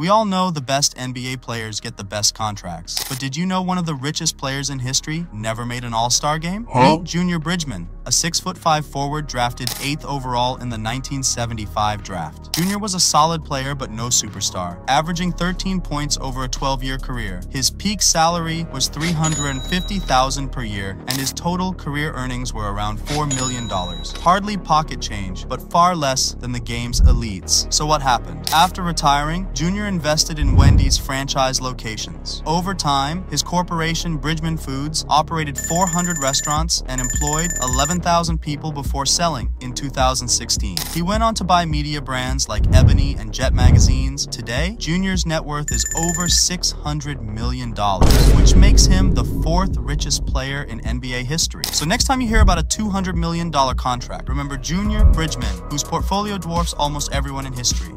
We all know the best NBA players get the best contracts, but did you know one of the richest players in history never made an All-Star game? Huh? Meet Junior Bridgeman, a 6'5 forward drafted 8th overall in the 1975 draft. Junior was a solid player but no superstar, averaging 13 points over a 12-year career. His peak salary was $350,000 per year, and his total career earnings were around $4 million. Hardly pocket change, but far less than the game's elites. So what happened? After retiring, Junior invested in Wendy's franchise locations. Over time, his corporation Bridgeman Foods operated 400 restaurants and employed 11,000 people before selling in 2016. He went on to buy media brands like Ebony and Jet magazines. Today, Junior's net worth is over $600 million, which makes him the fourth richest player in NBA history. So next time you hear about a $200 million contract, remember Junior Bridgeman, whose portfolio dwarfs almost everyone in history.